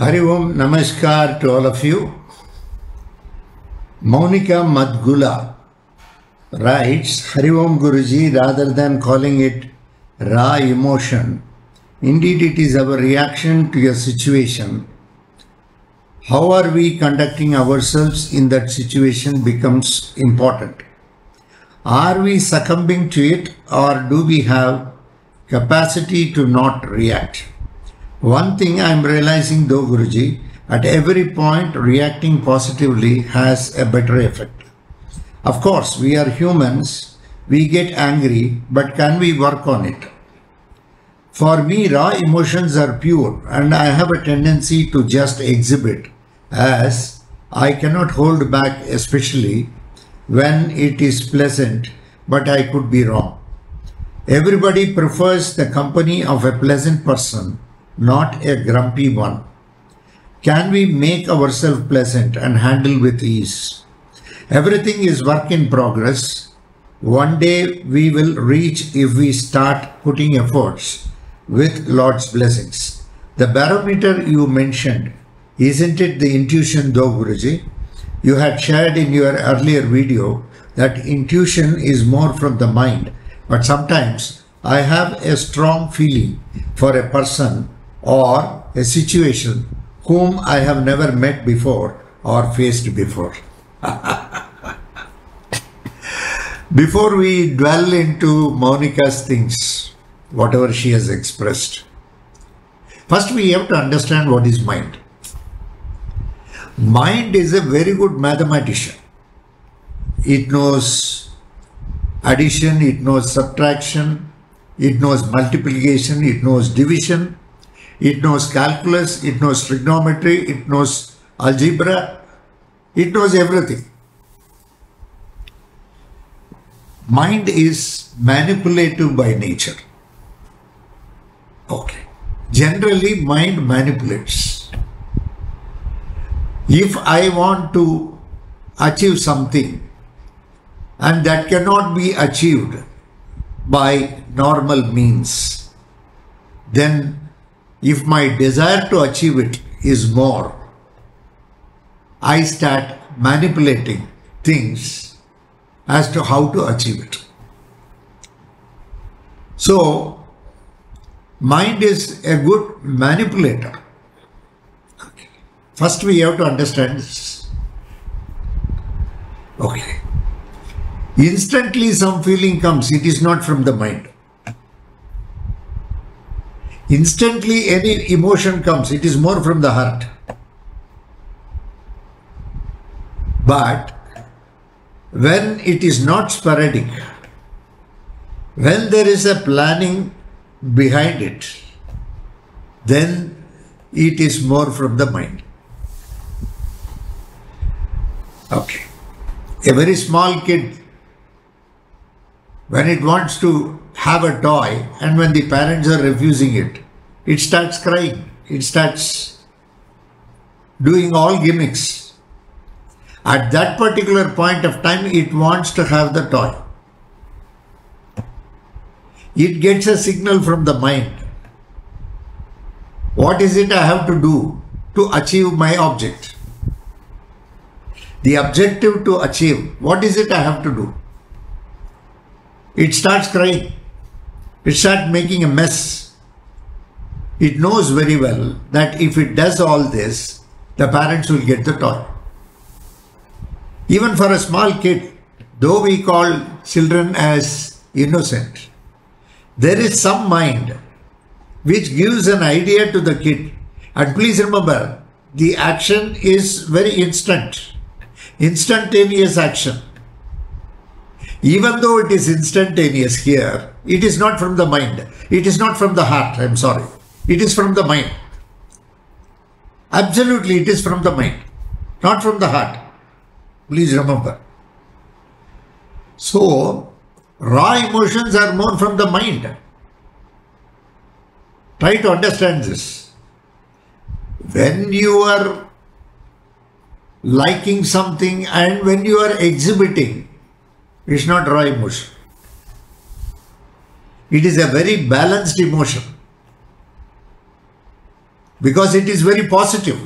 Hari Om Namaskar to all of you. Monica Madgula writes Hari Om Guruji rather than calling it raw emotion. Indeed, it is our reaction to a situation. How are we conducting ourselves in that situation becomes important. Are we succumbing to it or do we have capacity to not react? One thing I am realizing though, Guruji, at every point reacting positively has a better effect. Of course, we are humans, we get angry, but can we work on it? For me, raw emotions are pure and I have a tendency to just exhibit as I cannot hold back, especially when it is pleasant, but I could be wrong. Everybody prefers the company of a pleasant person not a grumpy one. Can we make ourselves pleasant and handle with ease? Everything is work in progress. One day we will reach if we start putting efforts with Lord's blessings. The barometer you mentioned, isn't it the intuition though, Guruji? You had shared in your earlier video that intuition is more from the mind, but sometimes I have a strong feeling for a person or a situation whom I have never met before or faced before. before we dwell into Monica's things, whatever she has expressed, first we have to understand what is mind. Mind is a very good mathematician. It knows addition, it knows subtraction, it knows multiplication, it knows division, it knows calculus, it knows trigonometry, it knows algebra, it knows everything. Mind is manipulative by nature. Okay. Generally, mind manipulates. If I want to achieve something and that cannot be achieved by normal means, then if my desire to achieve it is more, I start manipulating things as to how to achieve it. So, mind is a good manipulator. Okay. First, we have to understand this. Okay. Instantly, some feeling comes, it is not from the mind instantly any emotion comes, it is more from the heart. But when it is not sporadic, when there is a planning behind it, then it is more from the mind. Okay. A very small kid, when it wants to have a toy and when the parents are refusing it, it starts crying. It starts doing all gimmicks. At that particular point of time, it wants to have the toy. It gets a signal from the mind. What is it I have to do to achieve my object? The objective to achieve, what is it I have to do? It starts crying. It starts making a mess. It knows very well that if it does all this, the parents will get the toy. Even for a small kid, though we call children as innocent, there is some mind which gives an idea to the kid. And please remember, the action is very instant, instantaneous action. Even though it is instantaneous here, it is not from the mind. It is not from the heart. I'm sorry. It is from the mind. Absolutely, it is from the mind, not from the heart. Please remember. So, raw emotions are more from the mind. Try to understand this. When you are liking something and when you are exhibiting, it's not raw emotion. It is a very balanced emotion. because it is very positive.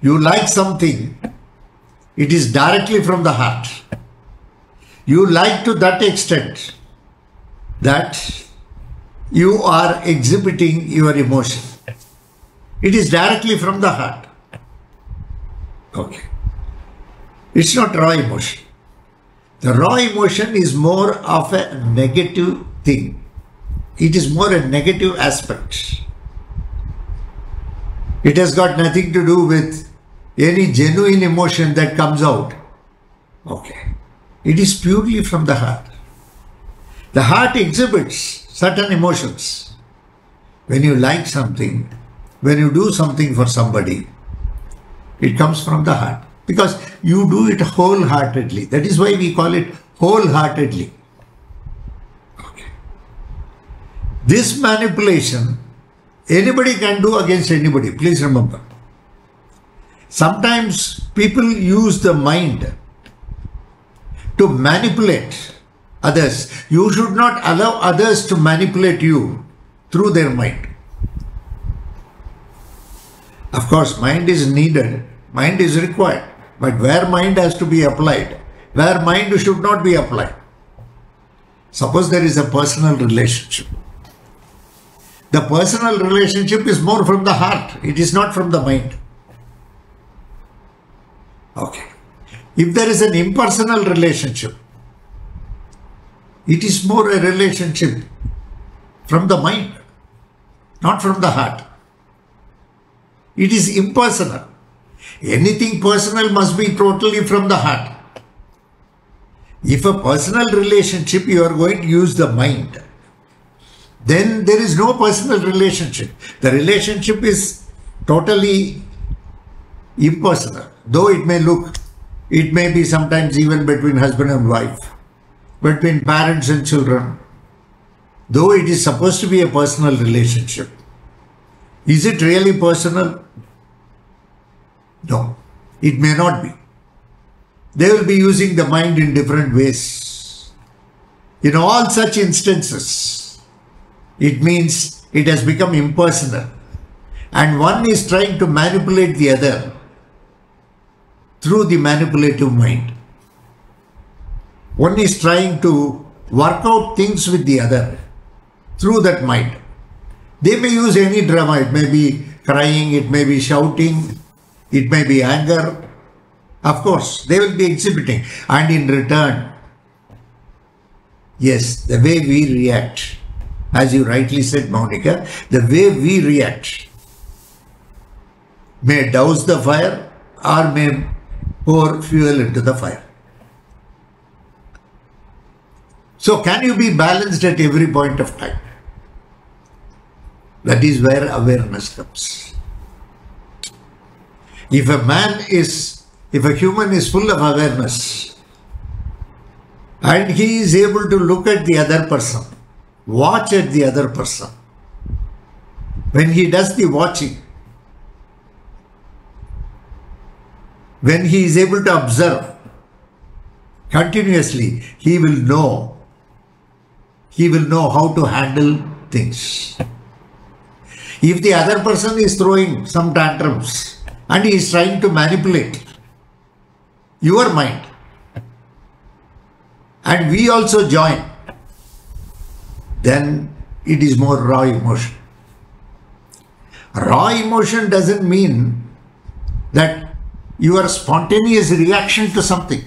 You like something, it is directly from the heart. You like to that extent that you are exhibiting your emotion. It is directly from the heart. Okay. It's not raw emotion. The raw emotion is more of a negative thing. It is more a negative aspect. It has got nothing to do with any genuine emotion that comes out. Okay. It is purely from the heart. The heart exhibits certain emotions. When you like something, when you do something for somebody, it comes from the heart because you do it wholeheartedly. That is why we call it wholeheartedly. Okay. This manipulation anybody can do against anybody. Please remember. Sometimes people use the mind to manipulate others. You should not allow others to manipulate you through their mind. Of course, mind is needed, mind is required, but where mind has to be applied, where mind should not be applied. Suppose there is a personal relationship. The personal relationship is more from the heart, it is not from the mind. Okay. If there is an impersonal relationship, it is more a relationship from the mind, not from the heart. It is impersonal. Anything personal must be totally from the heart. If a personal relationship you are going to use the mind, then there is no personal relationship. The relationship is totally impersonal, though it may look, it may be sometimes even between husband and wife, between parents and children, though it is supposed to be a personal relationship. Is it really personal? No, it may not be. They will be using the mind in different ways. In all such instances, it means it has become impersonal and one is trying to manipulate the other through the manipulative mind. One is trying to work out things with the other through that mind. They may use any drama, it may be crying, it may be shouting, it may be anger. Of course, they will be exhibiting. And in return, yes, the way we react, as you rightly said, Monica, the way we react may douse the fire or may pour fuel into the fire. So, can you be balanced at every point of time? That is where awareness comes. If a man is, if a human is full of awareness and he is able to look at the other person, watch at the other person, when he does the watching, when he is able to observe continuously, he will know, he will know how to handle things. If the other person is throwing some tantrums, and he is trying to manipulate your mind. And we also join. Then it is more raw emotion. Raw emotion doesn't mean that your spontaneous reaction to something.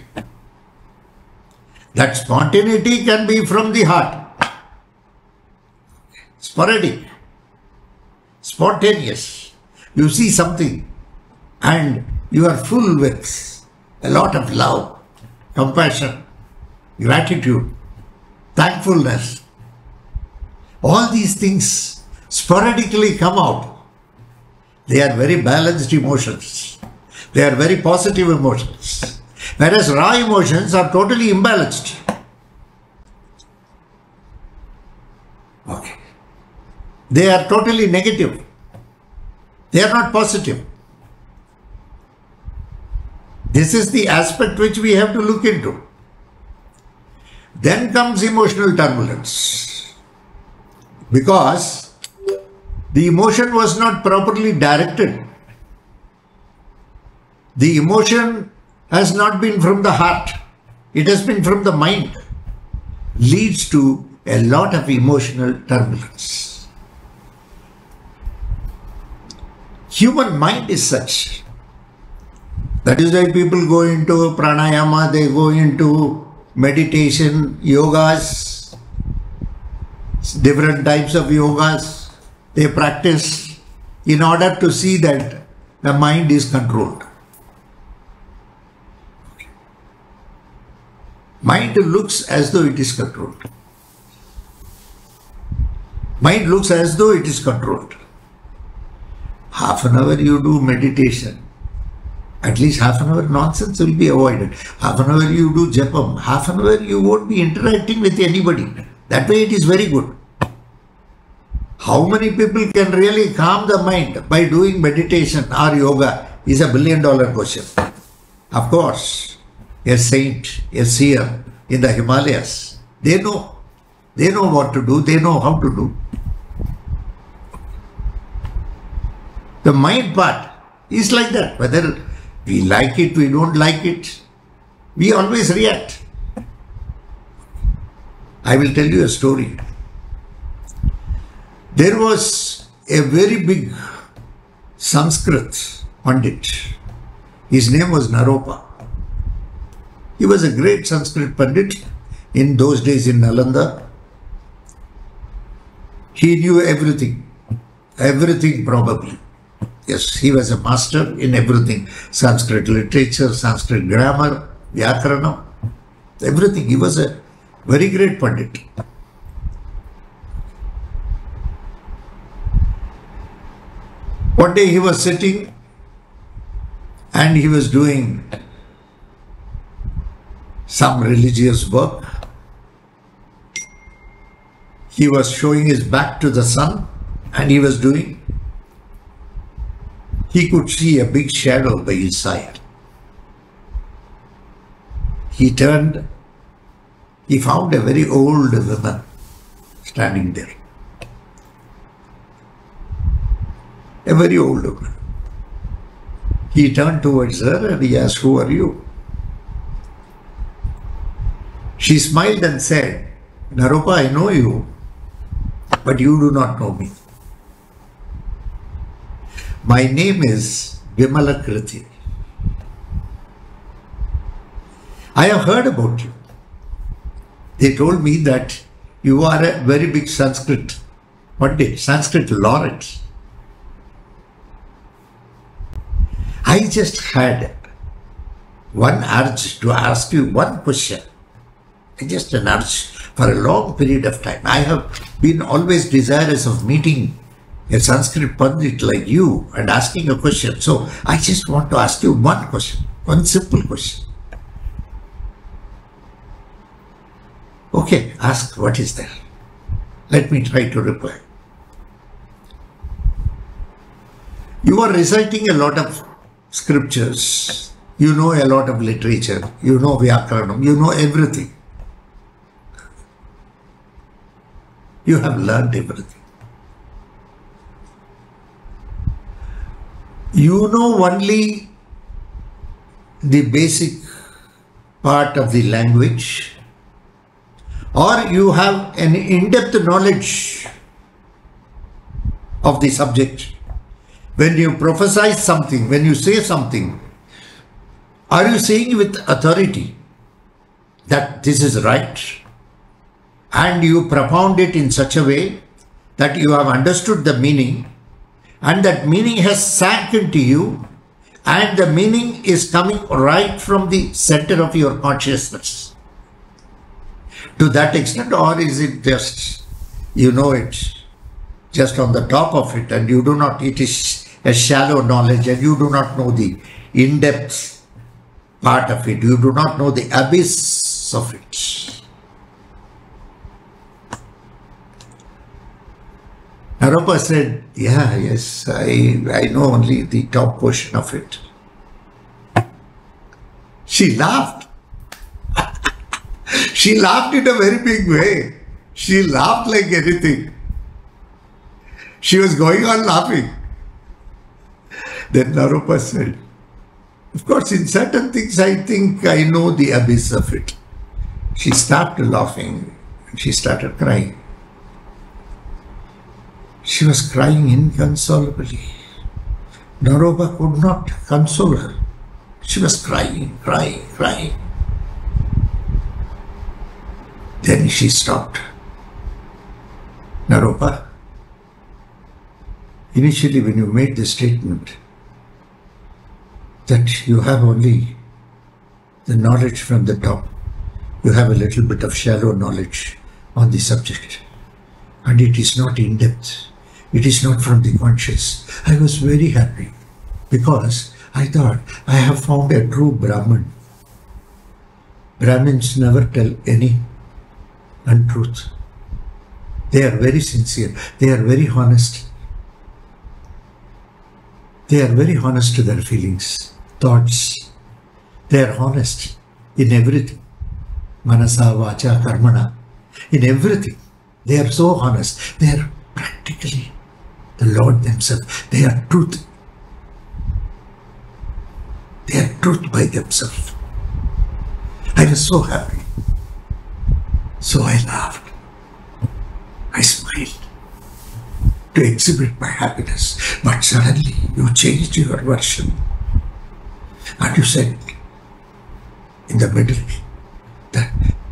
That spontaneity can be from the heart. Sporadic. Spontaneous. You see something and you are full with a lot of love, compassion, gratitude, thankfulness. All these things sporadically come out. They are very balanced emotions. They are very positive emotions. Whereas raw emotions are totally imbalanced. Okay. They are totally negative. They are not positive. This is the aspect which we have to look into. Then comes emotional turbulence. Because the emotion was not properly directed. The emotion has not been from the heart, it has been from the mind, leads to a lot of emotional turbulence. Human mind is such. That is why people go into pranayama, they go into meditation, yogas, different types of yogas they practice in order to see that the mind is controlled. Mind looks as though it is controlled. Mind looks as though it is controlled. Half an hour you do meditation. At least half an hour nonsense will be avoided. Half an hour you do japam. Half an hour you won't be interacting with anybody. That way it is very good. How many people can really calm the mind by doing meditation or yoga is a billion dollar question. Of course, a saint, a seer in the Himalayas, they know. They know what to do, they know how to do. The mind part is like that. Whether we like it, we don't like it, we always react. I will tell you a story. There was a very big Sanskrit Pandit. His name was Naropa. He was a great Sanskrit Pandit in those days in Nalanda. He knew everything, everything probably. Yes, he was a master in everything Sanskrit literature, Sanskrit grammar, Vyakaranam, everything. He was a very great Pandit. One day he was sitting and he was doing some religious work. He was showing his back to the sun and he was doing. He could see a big shadow by his side. He turned, he found a very old woman standing there. a very old woman. He turned towards her and he asked, Who are you? She smiled and said, Naropa, I know you, but you do not know me. My name is Vimalakriti. I have heard about you. They told me that you are a very big Sanskrit Pandit, Sanskrit laureate. I just had one urge to ask you one question. Just an urge for a long period of time. I have been always desirous of meeting a Sanskrit Pandit like you and asking a question. So I just want to ask you one question, one simple question. Okay, ask what is there. Let me try to reply. You are reciting a lot of scriptures, you know a lot of literature, you know Vyakaranam, you know everything. You have learned everything. You know only the basic part of the language or you have an in-depth knowledge of the subject when you prophesy something, when you say something, are you saying with authority that this is right? And you propound it in such a way that you have understood the meaning and that meaning has sank into you and the meaning is coming right from the center of your consciousness. To that extent, or is it just you know it just on the top of it and you do not, it is a shallow knowledge and you do not know the in-depth part of it. You do not know the abyss of it. Naropa said, yeah, yes, I, I know only the top portion of it. She laughed. she laughed in a very big way. She laughed like anything. She was going on laughing. Then Naropa said, Of course, in certain things, I think I know the abyss of it. She started laughing and she started crying. She was crying inconsolably. Naropa could not console her. She was crying, crying, crying. Then she stopped. Naropa, initially when you made the statement that you have only the knowledge from the top, you have a little bit of shallow knowledge on the subject, and it is not in depth. It is not from the conscious. I was very happy because I thought I have found a true Brahman. Brahmins never tell any untruth. They are very sincere. They are very honest. They are very honest to their feelings, thoughts. They are honest in everything. Manasa, Vacha, Karmana. In everything. They are so honest. They are practically the Lord themselves. They are truth. They are truth by themselves. I was so happy. So I laughed. I smiled to exhibit my happiness. But suddenly you changed your version. And you said in the middle that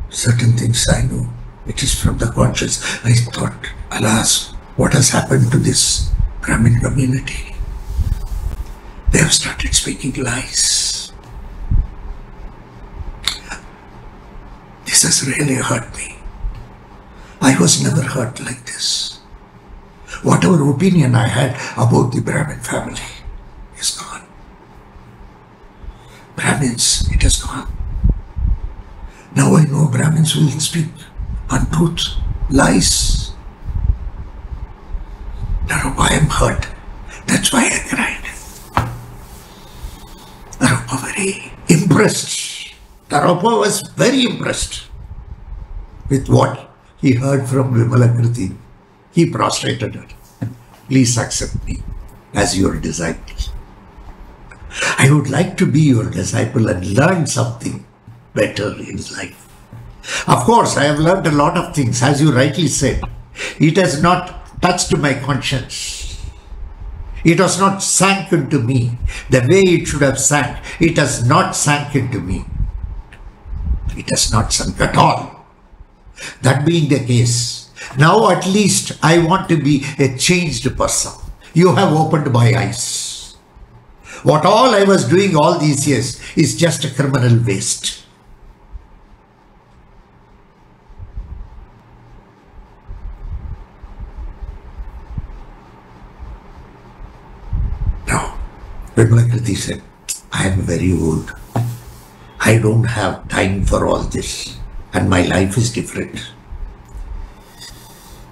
certain things I know, it is from the conscious. I thought, alas, what has happened to this Brahmin community? They have started speaking lies. This has really hurt me. I was never hurt like this. Whatever opinion I had about the Brahmin family is gone. Brahmins, it has gone. Now I know Brahmins will speak untruth, lies. Naropa, I am hurt. That's why I cried. Naropa very impressed. Naropa was very impressed with what he heard from Vimalakriti. He prostrated her. Please accept me as your disciple. I would like to be your disciple and learn something better in life. Of course, I have learned a lot of things, as you rightly said. It has not touched my conscience. It has not sank into me the way it should have sank. It has not sank into me. It has not sunk at all. That being the case, now at least I want to be a changed person. You have opened my eyes. What all I was doing all these years is just a criminal waste. Vimalakriti said, I am very old. I don't have time for all this and my life is different.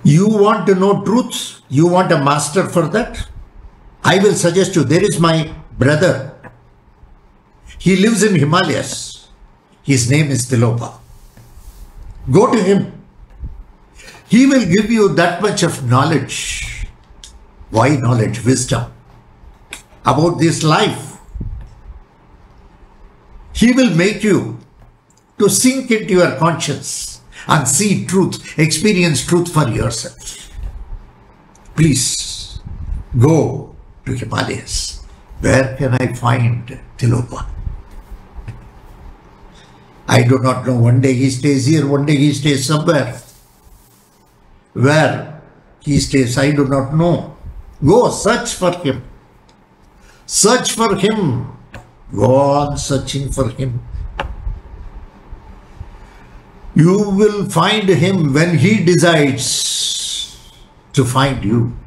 You want to know truths? You want a master for that? I will suggest you, there is my brother. He lives in Himalayas. His name is Tilopa. Go to him. He will give you that much of knowledge. Why knowledge? Wisdom. About this life. He will make you to sink into your conscience and see truth, experience truth for yourself. Please go to Himalayas. Where can I find Tilopa? I do not know. One day he stays here, one day he stays somewhere. Where he stays, I do not know. Go search for him. Search for him. Go on searching for him. You will find him when he decides to find you.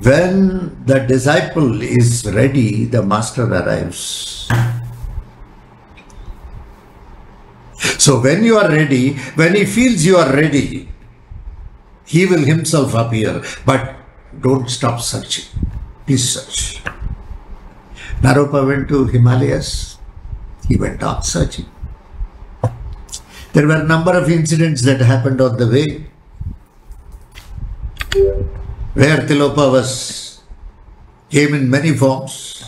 When the disciple is ready, the master arrives. So when you are ready, when he feels you are ready, he will himself appear. But don't stop searching. Please search. Naropa went to Himalayas he went on searching. There were a number of incidents that happened on the way. where Tilopa was came in many forms.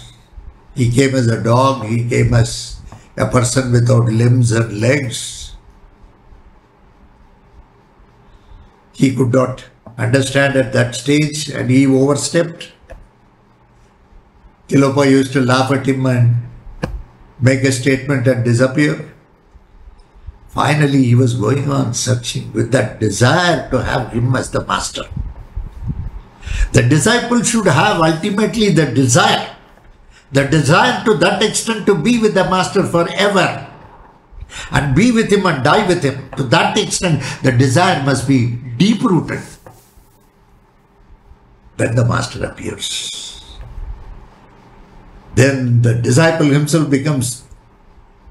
He came as a dog, he came as a person without limbs and legs. He could not understand at that stage and he overstepped. Tilopa used to laugh at him and make a statement and disappear. Finally, he was going on searching with that desire to have him as the master. The disciple should have ultimately the desire, the desire to that extent to be with the master forever and be with him and die with him. To that extent, the desire must be deep rooted. Then the master appears. Then the disciple himself becomes,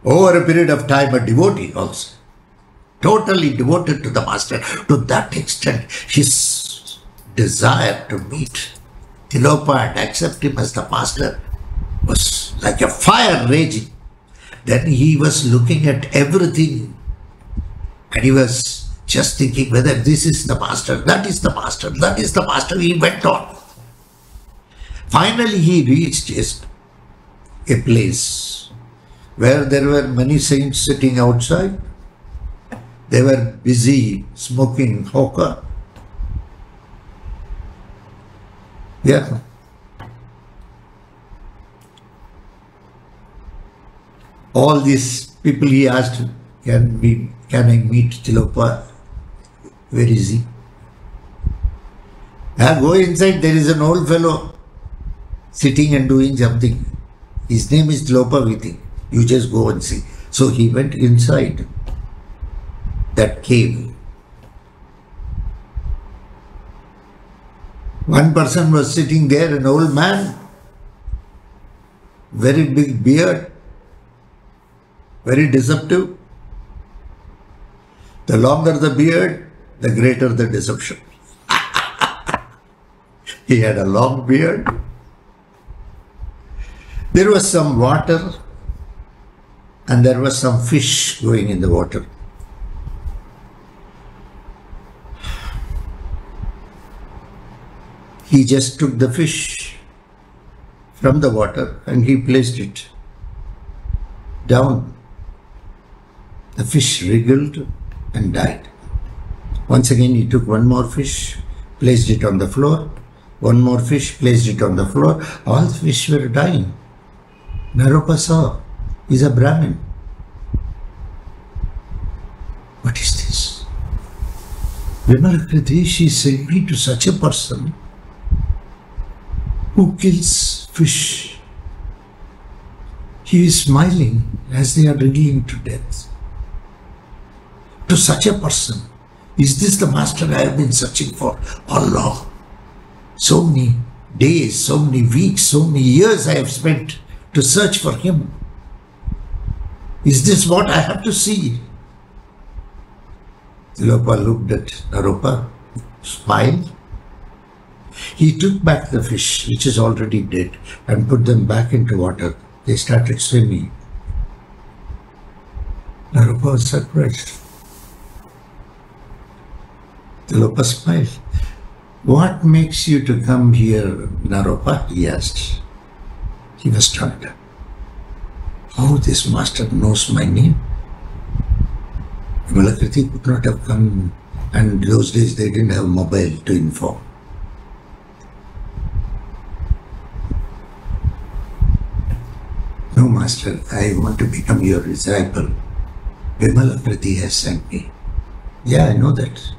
over a period of time, a devotee also totally devoted to the master. To that extent, his desire to meet Tilopa and accept him as the master was like a fire raging. Then he was looking at everything and he was just thinking whether this is the master, that is the master, that is the master. He went on. Finally, he reached a place where there were many saints sitting outside they were busy smoking hookah. Yeah. All these people he asked, can we, can I meet Tilopa? Where is he? I go inside, there is an old fellow sitting and doing something. His name is Tilopa Viti. You just go and see. So he went inside that cave. One person was sitting there, an old man, very big beard, very deceptive. The longer the beard, the greater the deception. he had a long beard. There was some water and there was some fish going in the water. He just took the fish from the water and he placed it down. The fish wriggled and died. Once again, he took one more fish, placed it on the floor. One more fish, placed it on the floor. All fish were dying. Naropa saw, he's a Brahmin. What is this? Vimala Krideshi sent me to such a person who kills fish. He is smiling as they are wriggling to death. To such a person, is this the master I have been searching for all along? So many days, so many weeks, so many years I have spent to search for him. Is this what I have to see? Tilopa looked at Naropa, smiled, he took back the fish, which is already dead, and put them back into water. They started swimming. Naropa was surprised. Tilopa smiled. What makes you to come here, Naropa? he asked. He was stunned. How oh, this master knows my name? Malakriti could not have come, and those days they didn't have mobile to inform. No, Master, I want to become your disciple. Vimalakriti has sent me. Yeah, I know that.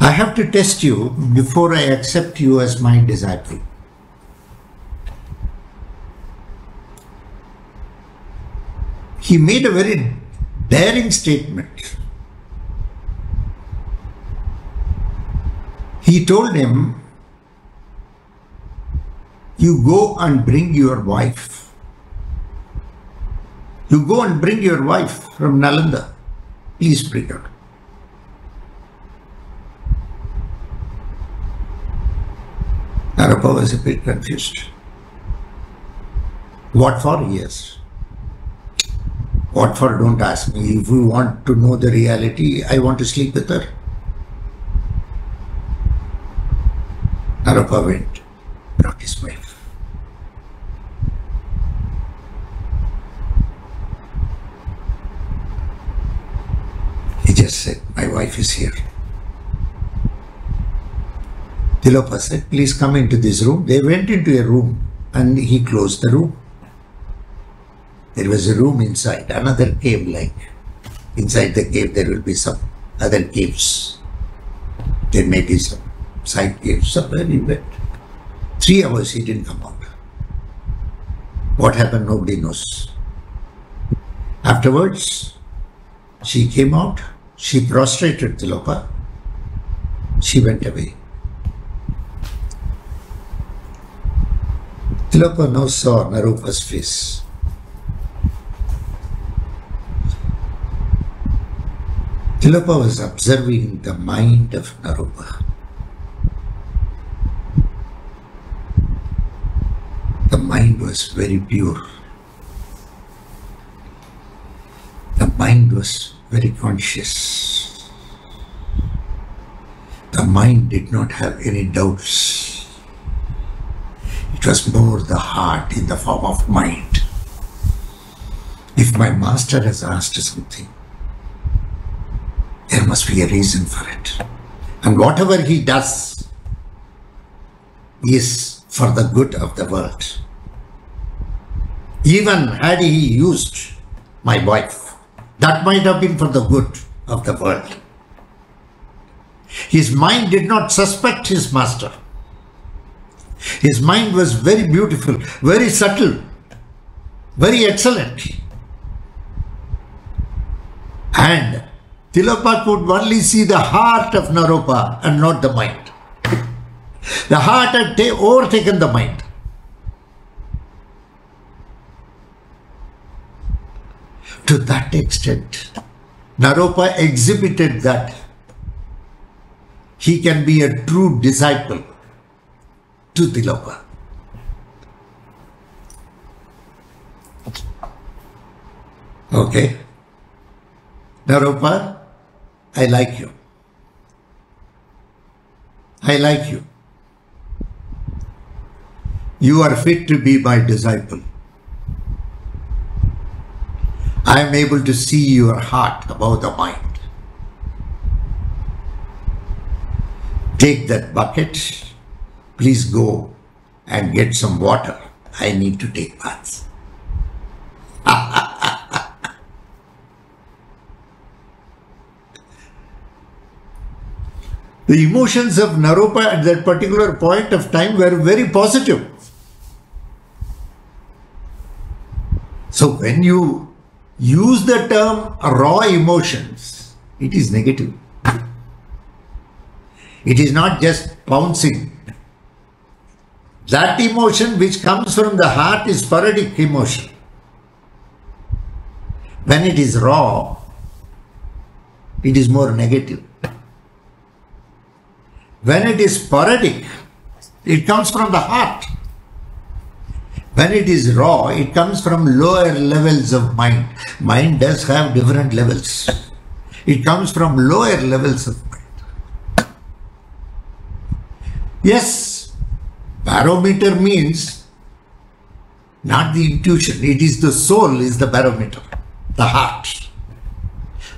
I have to test you before I accept you as my disciple. He made a very daring statement. He told him, you go and bring your wife. You go and bring your wife from Nalanda. Please bring her. Naropa was a bit confused. What for? Yes. What for? Don't ask me. If you want to know the reality, I want to sleep with her. Naropa went, brought his wife. He just said, My wife is here. Tilopa said, Please come into this room. They went into a room and he closed the room. There was a room inside, another cave like. Inside the cave, there will be some other caves. There may be some side caves somewhere he went. Three hours he didn't come out. What happened, nobody knows. Afterwards, she came out, she prostrated Tilopa, she went away. Tilopa now saw Naropa's face. Tilopa was observing the mind of Naropa. The mind was very pure. The mind was very conscious. The mind did not have any doubts. It was more the heart in the form of mind. If my master has asked something, there must be a reason for it. And whatever he does is for the good of the world. Even had he used my wife, that might have been for the good of the world. His mind did not suspect his master. His mind was very beautiful, very subtle, very excellent. And Tilopa could only see the heart of Naropa and not the mind. The heart had overtaken the mind. To that extent, Naropa exhibited that he can be a true disciple Tilopa. Okay. Naropa, I like you. I like you. You are fit to be my disciple. I am able to see your heart above the mind. Take that bucket. Please go and get some water. I need to take baths. the emotions of Naropa at that particular point of time were very positive. So when you use the term raw emotions, it is negative. It is not just pouncing. That emotion which comes from the heart is sporadic emotion. When it is raw, it is more negative. When it is sporadic, it comes from the heart. When it is raw, it comes from lower levels of mind. Mind does have different levels. It comes from lower levels of mind. Yes, barometer means not the intuition, it is the soul is the barometer, the heart.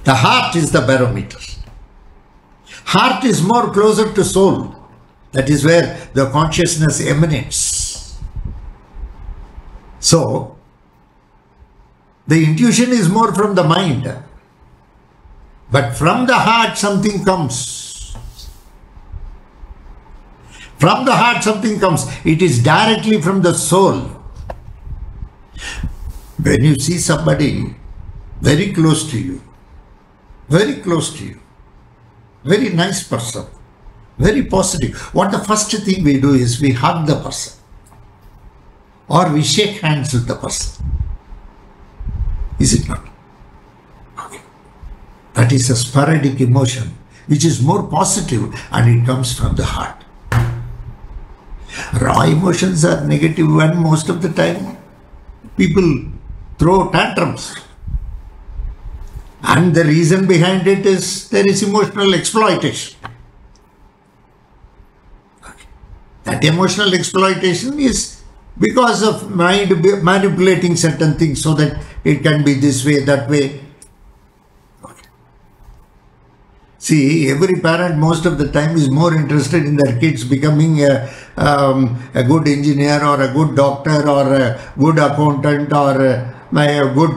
The heart is the barometer. Heart is more closer to soul. That is where the consciousness emanates. So, the intuition is more from the mind. But from the heart something comes. From the heart something comes. It is directly from the soul. When you see somebody very close to you, very close to you, very nice person, very positive, what the first thing we do is we hug the person or we shake hands with the person. Is it not? That is a sporadic emotion which is more positive and it comes from the heart. Raw emotions are negative and most of the time people throw tantrums. And the reason behind it is there is emotional exploitation. That emotional exploitation is because of mind manipulating certain things so that it can be this way, that way. See, every parent most of the time is more interested in their kids becoming a, um, a good engineer or a good doctor or a good accountant or a, a good,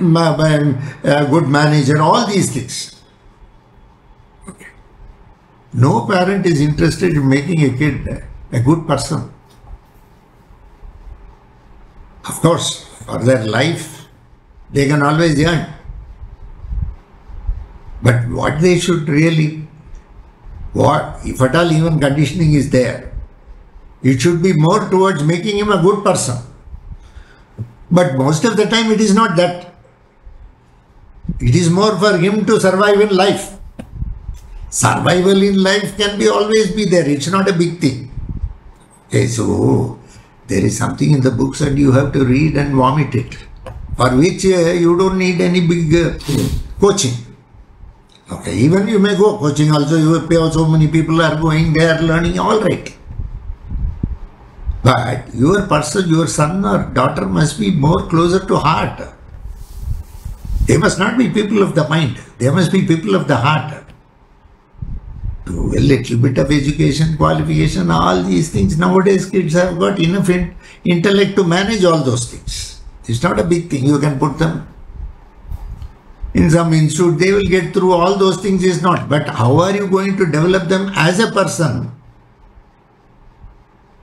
a good manager, all these things. No parent is interested in making a kid a good person. Of course, for their life, they can always earn. But what they should really, what, if at all even conditioning is there, it should be more towards making him a good person. But most of the time it is not that. It is more for him to survive in life. Survival in life can be always be there. It's not a big thing. Okay, so there is something in the books and you have to read and vomit it. For which uh, you don't need any big uh, coaching. Okay, even you may go coaching also, you will pay so many people are going there learning, all right. But your person, your son or daughter must be more closer to heart. They must not be people of the mind. They must be people of the heart. To a little bit of education, qualification, all these things. Nowadays kids have got enough in, intellect to manage all those things. It's not a big thing. You can put them in some institute, they will get through all those things is not. But how are you going to develop them as a person?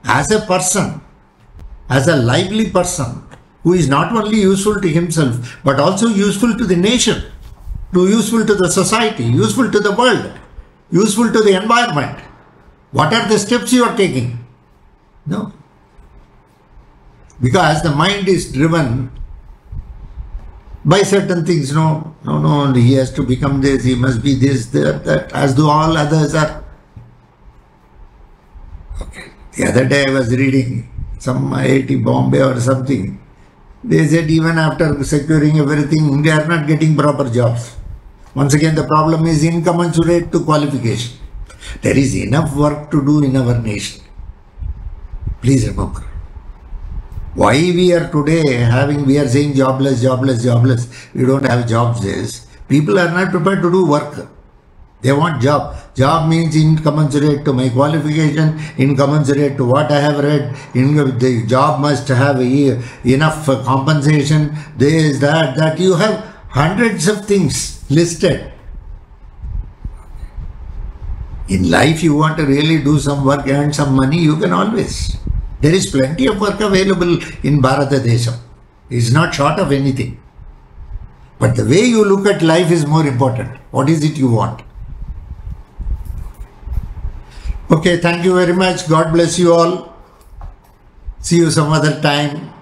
As a person, as a lively person who is not only useful to himself but also useful to the nation, to useful to the society, useful to the world, useful to the environment. What are the steps you are taking? No. Because the mind is driven by certain things. No, no, no, he has to become this, he must be this, that, that, as though all others are. Okay. The other day I was reading some IIT Bombay or something. They said even after securing everything, they are not getting proper jobs. Once again, the problem is incommensurate to qualification. There is enough work to do in our nation. Please remember why we are today having, we are saying jobless, jobless, jobless, we don't have jobs is, people are not prepared to do work. They want job. Job means incommensurate to my qualification, incommensurate to what I have read. In, the job must have enough compensation, this, that, that. You have hundreds of things listed. In life, you want to really do some work, earn some money, you can always. There is plenty of work available in Bharatadesham. It's not short of anything. But the way you look at life is more important. What is it you want? Okay, thank you very much. God bless you all. See you some other time.